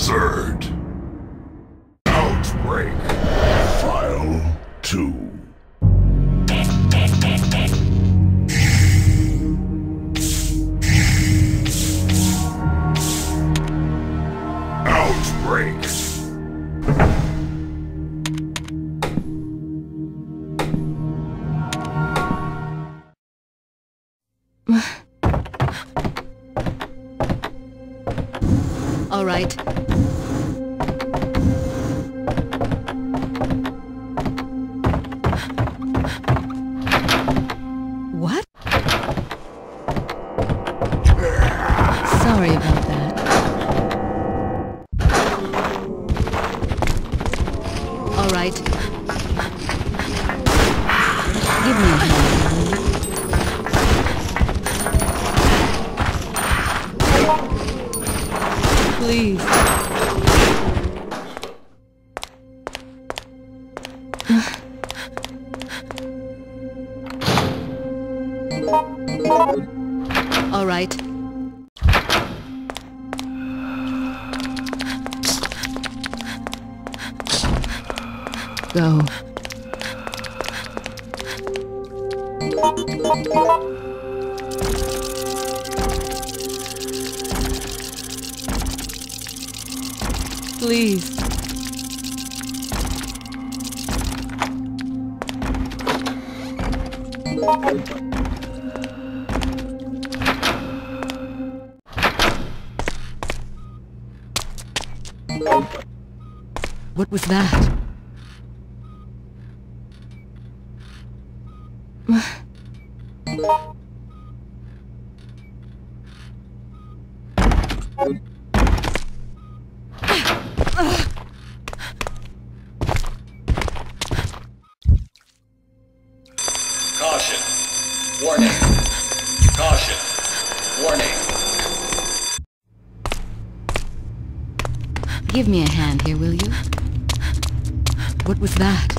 Hazard. Outbreak. File 2. Please. Caution. Warning. Caution. Warning. Give me a hand here, will you? What was that?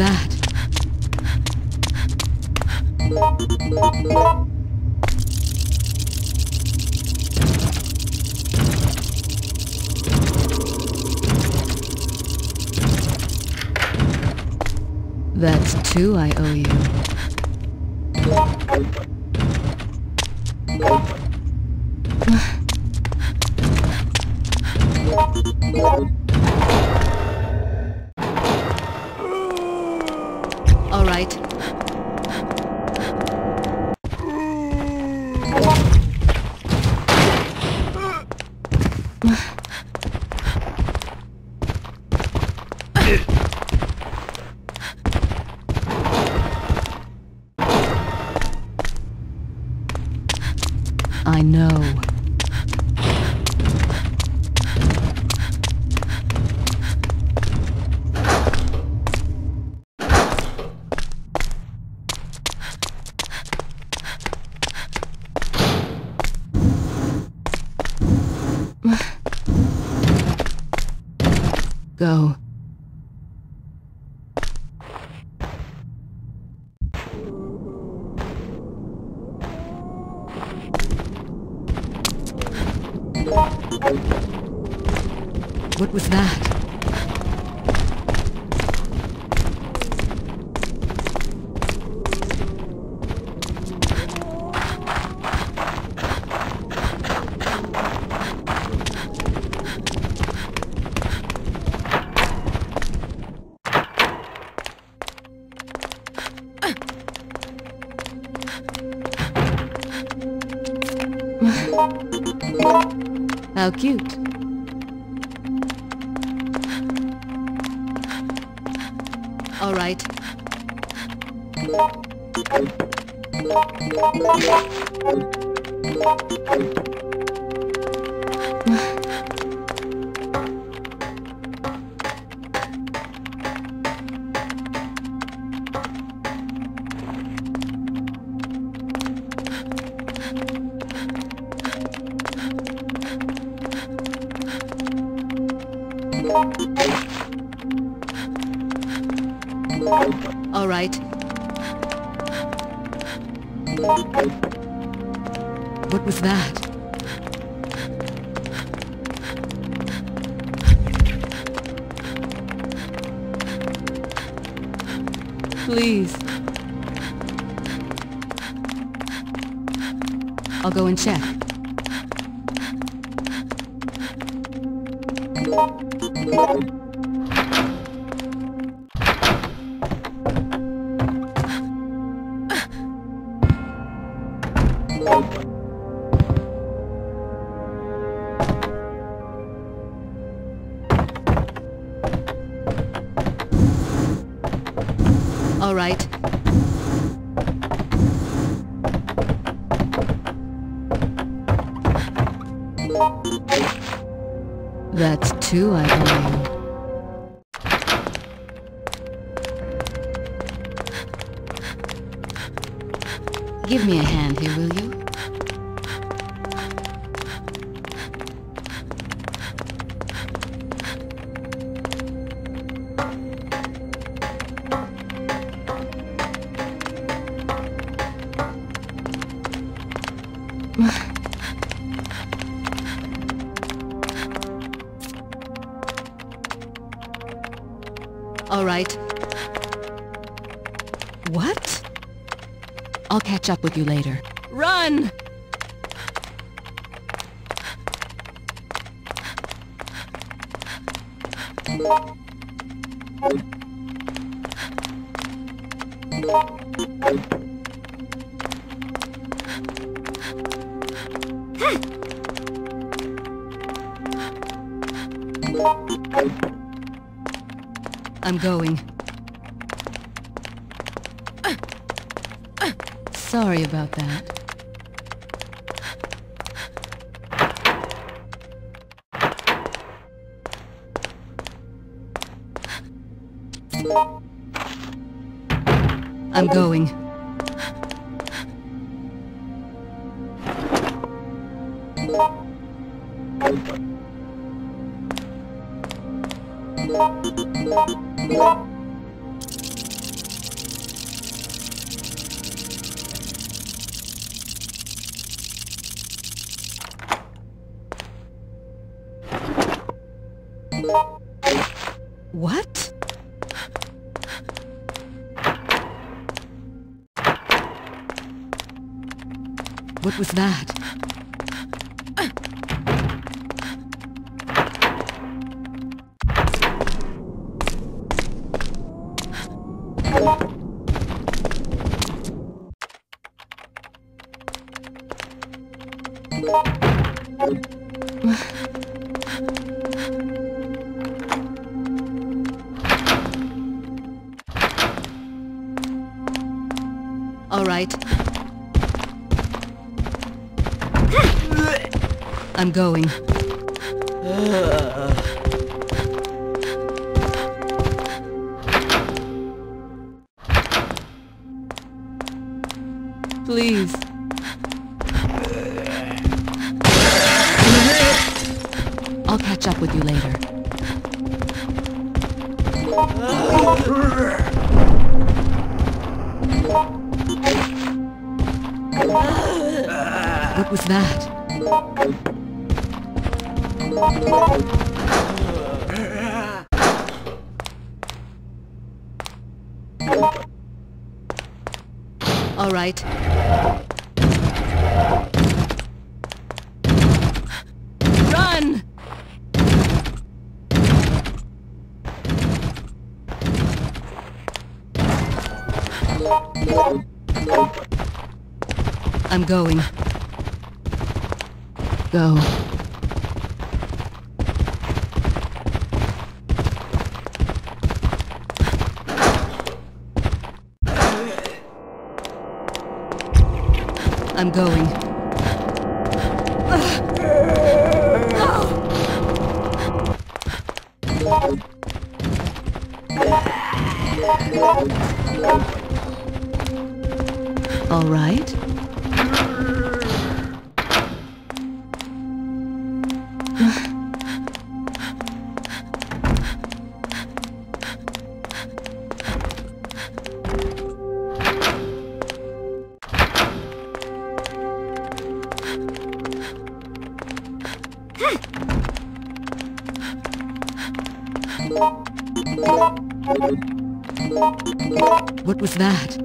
That? That's two I owe you. All What was that? Cute. Was that? Please. I'll go and check. All right. That's two, I believe. Give me a hand here, will you? Up with you later. Run! I'm going. Sorry about that. I'm going. What? What was that? I'm going. Please. I'll catch up with you later. What was that? All right. Run! I'm going. Go. I'm going. All right. That?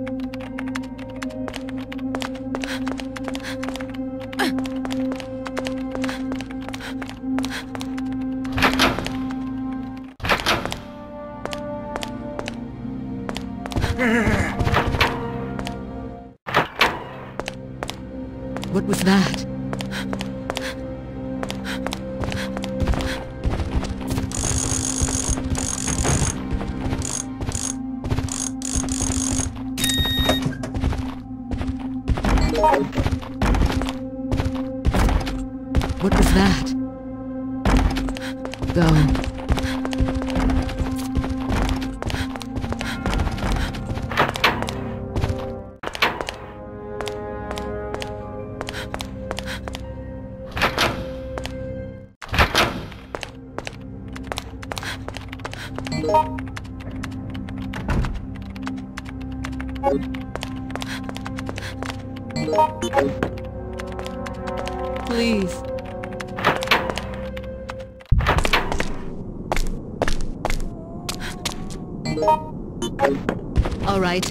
What was that? All right.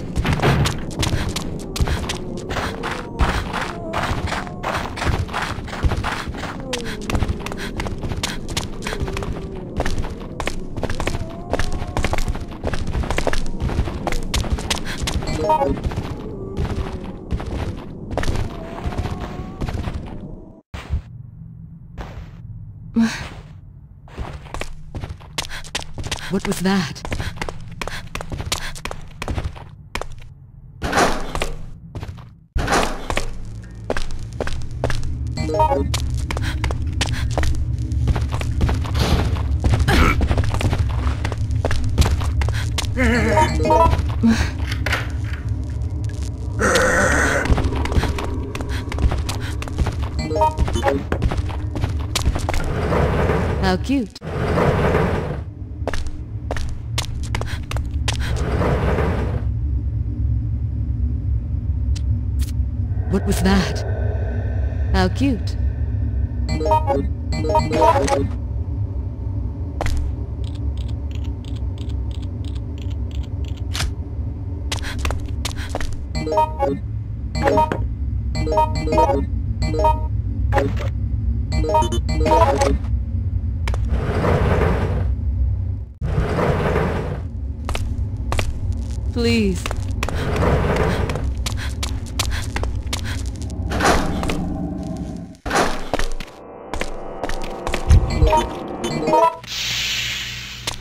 What was that? What was that? How cute. Please.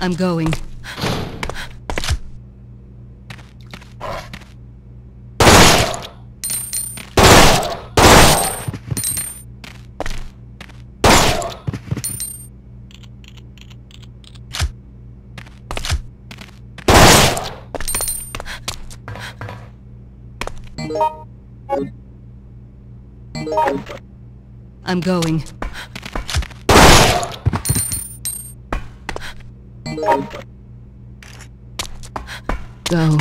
I'm going. I'm going. Go.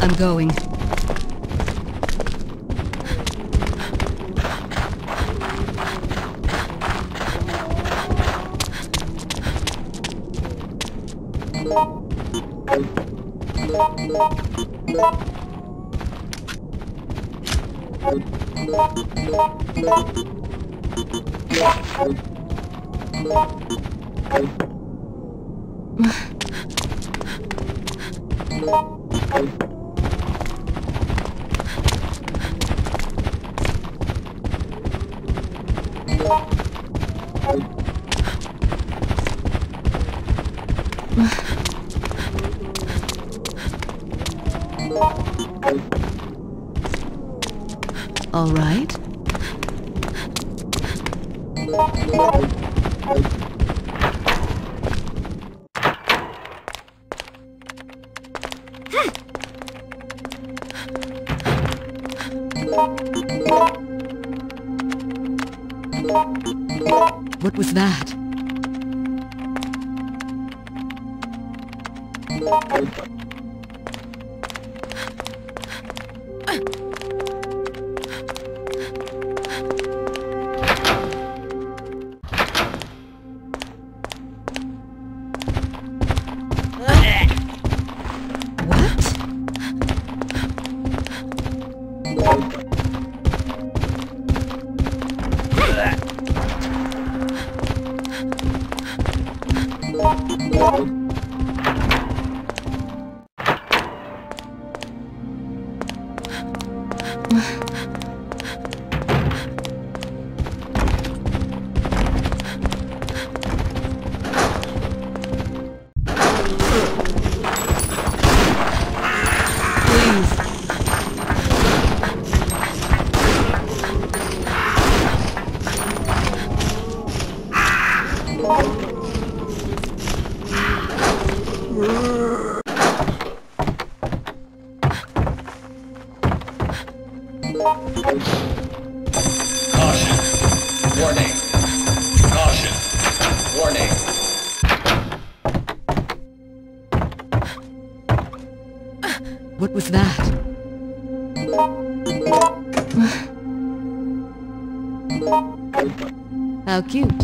I'm going. was that? How cute.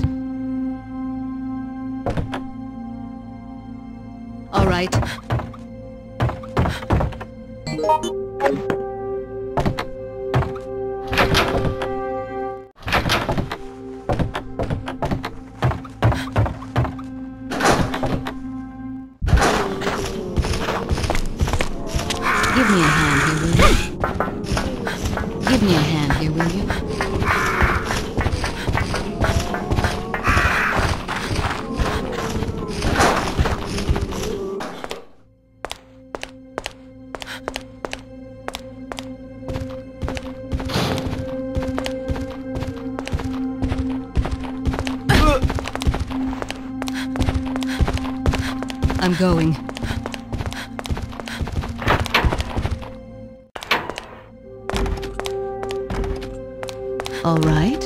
going. All right.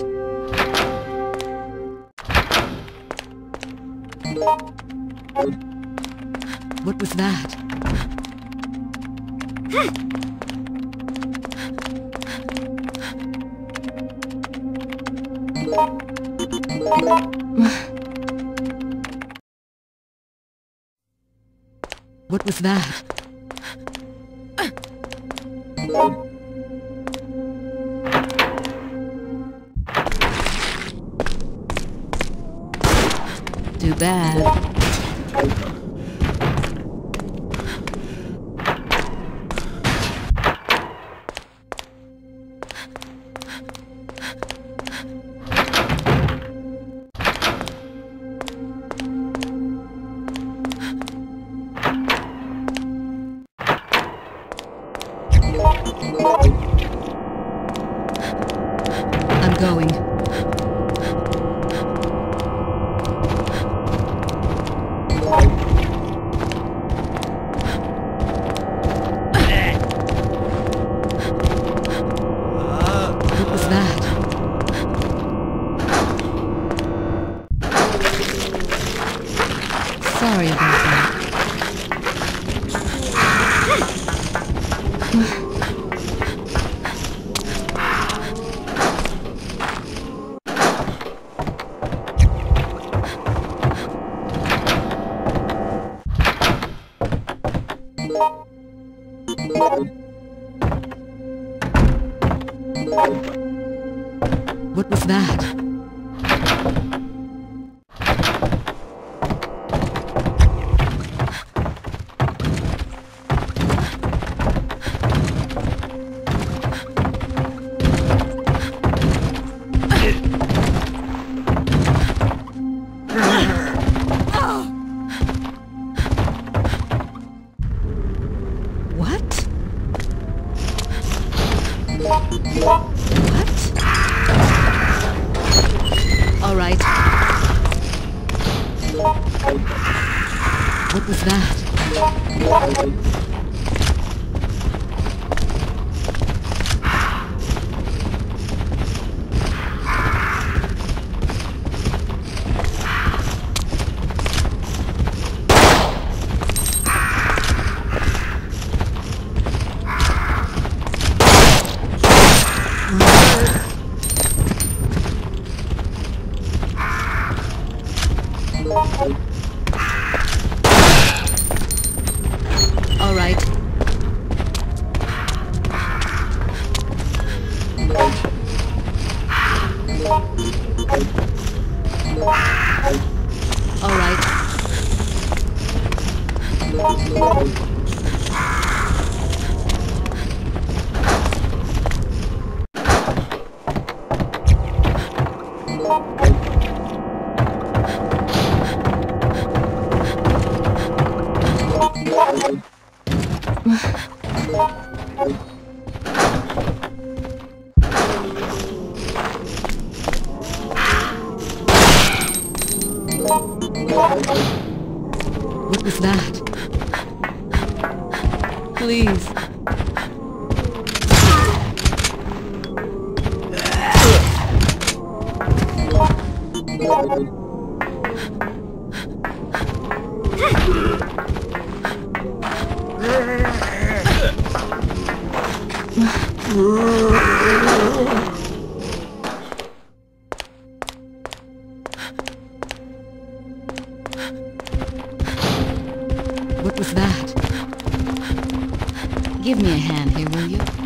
What was that? What was that? Too bad. What? All right. What was that? What What was that? Give me a hand here, will you?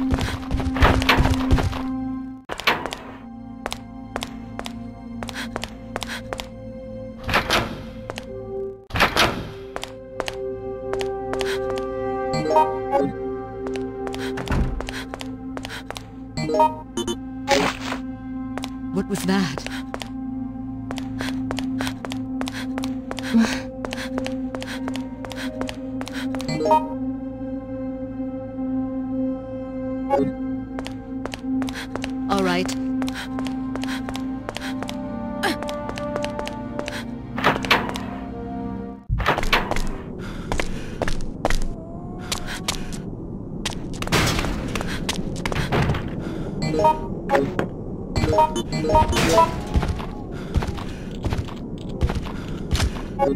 What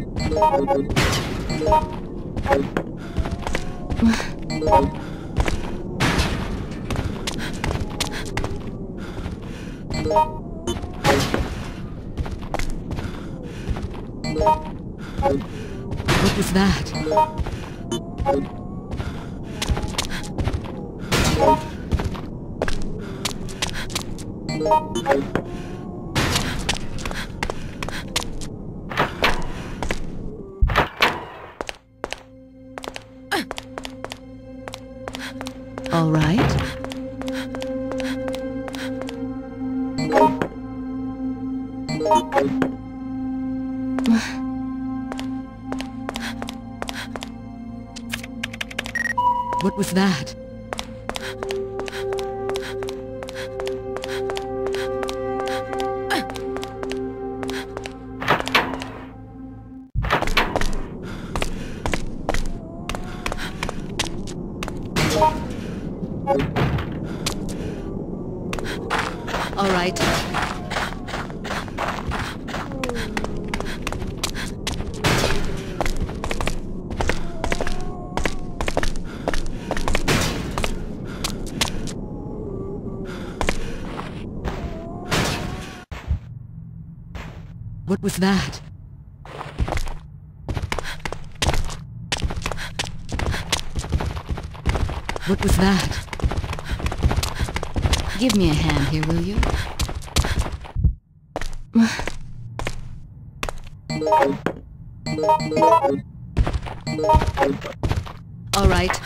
was that? All was that? What was that? Give me a hand here, will you? All right.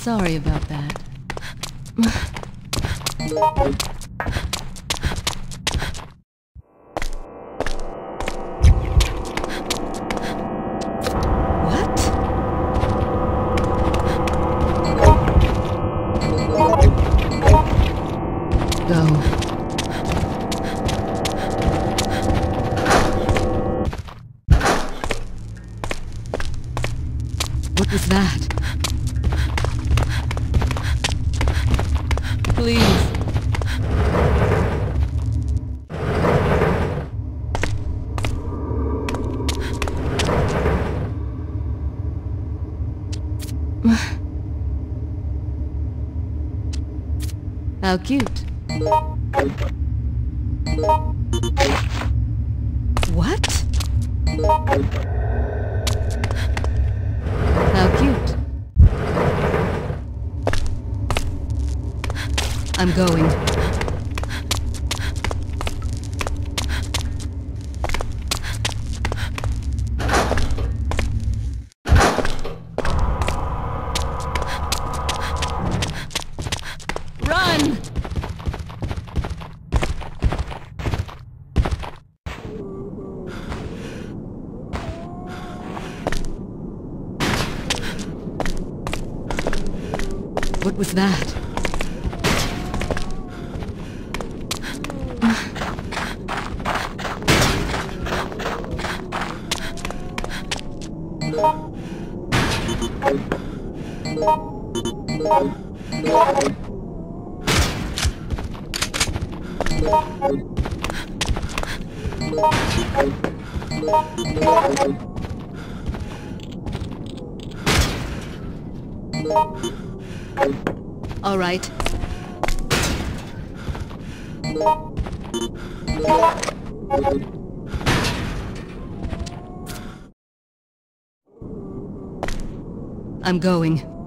Sorry about that. How cute. What? How cute. I'm going. All right. I'm going.